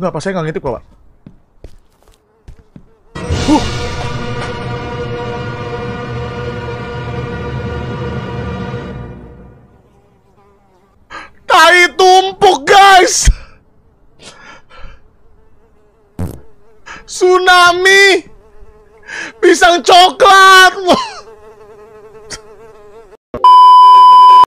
Enggak, saya nggak ngintip kok, Pak. Huh. Tai tumpuk, guys! Tsunami! Pisang coklat!